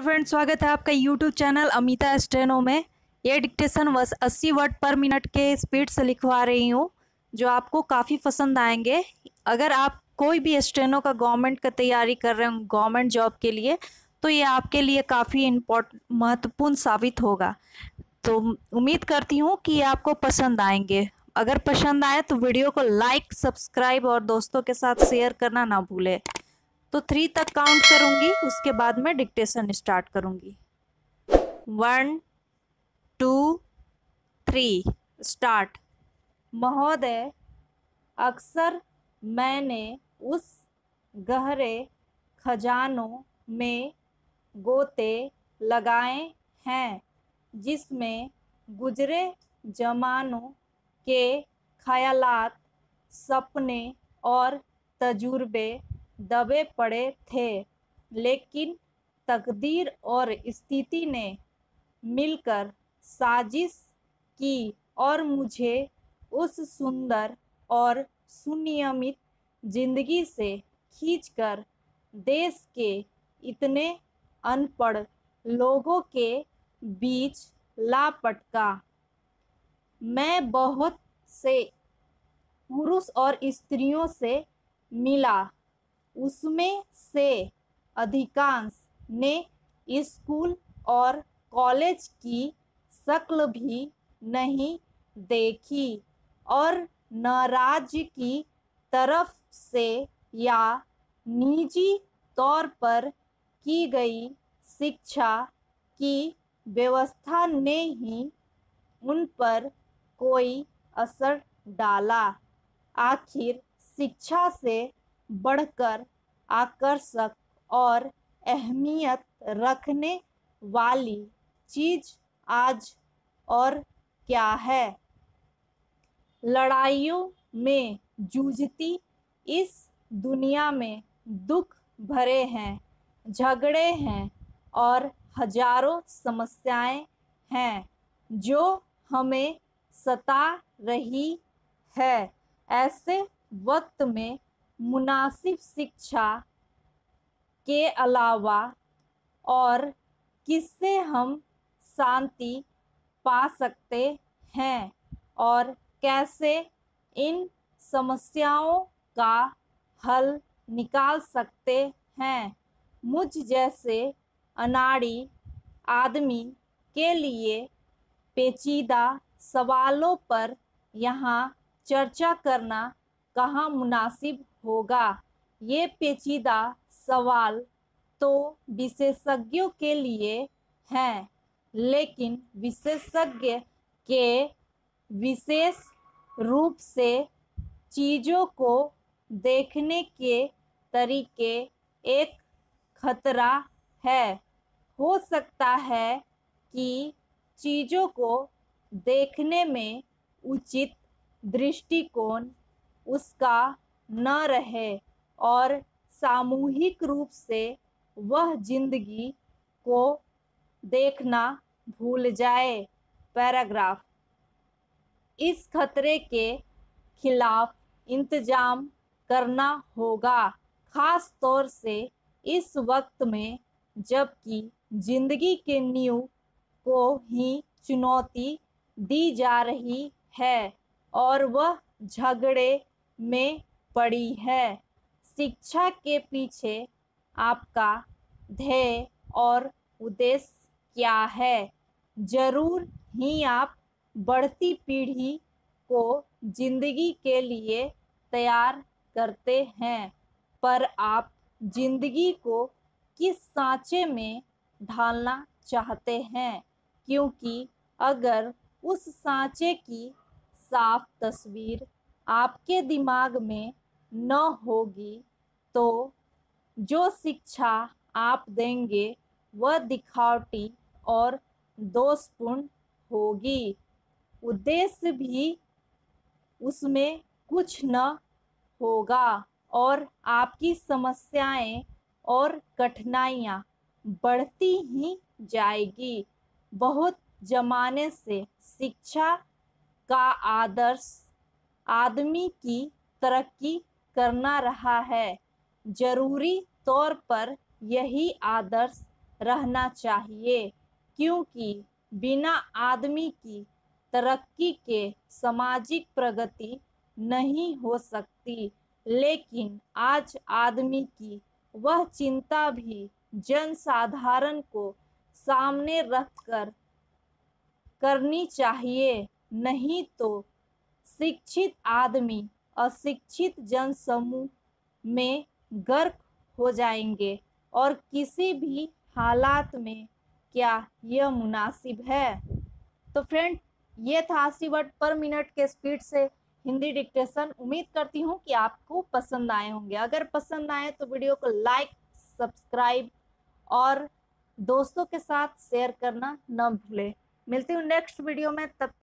Hello friend स्वागत है आपका यूट्यूब चैनल अमिता स्टेनो में। ये डिक्टेशन बस 80 वर्ड पर मिनट के स्पीड से लिखवा रही हूँ, जो आपको काफ़ी पसंद आएँगे। अगर आप कोई भी स्टेनो का गवर्नमेंट का तैयारी कर रहे हो गवर्नमेंट जॉब के लिए तो ये आपके लिए काफ़ी इम्पोर्ट महत्वपूर्ण साबित होगा। तो उम्मीद करती हूँ कि ये आपको पसंद आएँगे। अगर पसंद आए तो वीडियो को लाइक सब्सक्राइब और दोस्तों के साथ शेयर करना ना भूलें। तो थ्री तक काउंट करूँगी, उसके बाद मैं डिक्टेशन स्टार्ट करूँगी। वन टू थ्री स्टार्ट महोदय, अक्सर मैंने उस गहरे खजानों में गोते लगाए हैं, जिसमें गुजरे जमानों के ख्यालात, सपने और तजुर्बे दबे पड़े थे। लेकिन तकदीर और स्थिति ने मिलकर साजिश की और मुझे उस सुंदर और सुनियमित ज़िंदगी से खींचकर देश के इतने अनपढ़ लोगों के बीच लापटका मैं बहुत से पुरुष और स्त्रियों से मिला। उसमें से अधिकांश ने स्कूल और कॉलेज की शक्ल भी नहीं देखी और न राज्य की तरफ़ से या निजी तौर पर की गई शिक्षा की व्यवस्था ने ही उन पर कोई असर डाला। आखिर शिक्षा से बढ़कर आकर्षक और अहमियत रखने वाली चीज़ आज और क्या है? लड़ाइयों में जूझती इस दुनिया में दुख भरे हैं, झगड़े हैं और हज़ारों समस्याएँ हैं जो हमें सता रही है। ऐसे वक्त में मुनासिब शिक्षा के अलावा और किससे हम शांति पा सकते हैं और कैसे इन समस्याओं का हल निकाल सकते हैं? मुझ जैसे अनाड़ी आदमी के लिए पेचीदा सवालों पर यहाँ चर्चा करना कहाँ मुनासिब होगा? ये पेचीदा सवाल तो विशेषज्ञों के लिए हैं, लेकिन विशेषज्ञ के विशेष रूप से चीज़ों को देखने के तरीके एक खतरा है। हो सकता है कि चीज़ों को देखने में उचित दृष्टिकोण उसका न रहे और सामूहिक रूप से वह ज़िंदगी को देखना भूल जाए। पैराग्राफ। इस खतरे के खिलाफ इंतज़ाम करना होगा, ख़ास तौर से इस वक्त में, जबकि ज़िंदगी के नींव को ही चुनौती दी जा रही है और वह झगड़े में पड़ी है। शिक्षा के पीछे आपका ध्येय और उद्देश्य क्या है? ज़रूर ही आप बढ़ती पीढ़ी को ज़िंदगी के लिए तैयार करते हैं, पर आप ज़िंदगी को किस सांचे में ढालना चाहते हैं? क्योंकि अगर उस सांचे की साफ़ तस्वीर आपके दिमाग में न होगी तो जो शिक्षा आप देंगे, वह दिखावटी और दोषपूर्ण होगी। उद्देश्य भी उसमें कुछ न होगा और आपकी समस्याएँ और कठिनाइयाँ बढ़ती ही जाएगी। बहुत जमाने से शिक्षा का आदर्श आदमी की तरक्की करना रहा है। ज़रूरी तौर पर यही आदर्श रहना चाहिए, क्योंकि बिना आदमी की तरक्की के सामाजिक प्रगति नहीं हो सकती। लेकिन आज आदमी की वह चिंता भी जनसाधारण को सामने रखकर करनी चाहिए, नहीं तो शिक्षित आदमी, अशिक्षित जनसमूह में गर्क हो जाएँगे और किसी भी हालात में क्या यह मुनासिब है? तो फ्रेंड ये था अस्सी वर्ड पर मिनट के स्पीड से हिंदी डिक्टेशन उम्मीद करती हूँ कि आपको पसंद आए होंगे। अगर पसंद आए तो वीडियो को लाइक सब्सक्राइब और दोस्तों के साथ शेयर करना न भूलें। मिलती हूँ नेक्स्ट वीडियो में, तब